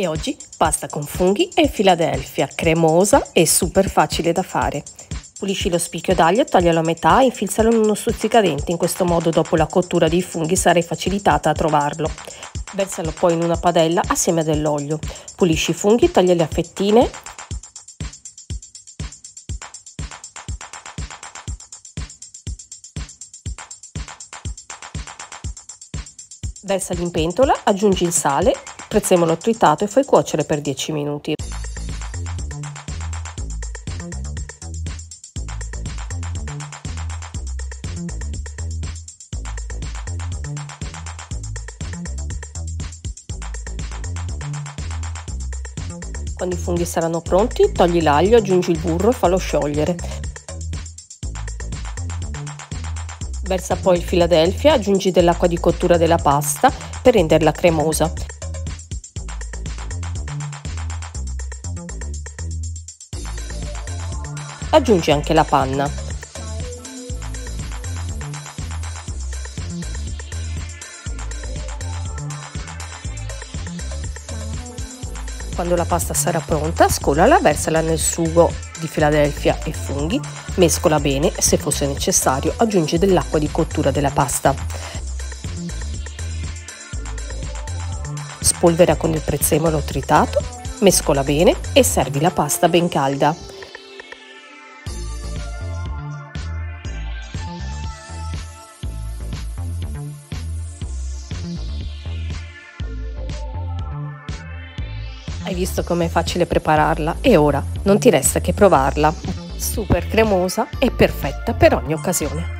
E oggi pasta con funghi e Philadelphia, cremosa e super facile da fare. Pulisci lo spicchio d'aglio, taglialo a metà e infilzalo in uno stuzzicadenti, in questo modo dopo la cottura dei funghi sarai facilitata a trovarlo. Versalo poi in una padella assieme a dell'olio. Pulisci i funghi, tagliali a fettine Versali in pentola, aggiungi il sale, prezzemolo tritato e fai cuocere per 10 minuti. Quando i funghi saranno pronti, togli l'aglio, aggiungi il burro e fallo sciogliere. Versa poi il Philadelphia, aggiungi dell'acqua di cottura della pasta per renderla cremosa. Aggiungi anche la panna. Quando la pasta sarà pronta, scolala, versala nel sugo di Philadelphia e funghi, mescola bene e se fosse necessario aggiungi dell'acqua di cottura della pasta. Spolvera con il prezzemolo tritato, mescola bene e servi la pasta ben calda. Hai visto com'è facile prepararla e ora non ti resta che provarla. Super cremosa e perfetta per ogni occasione.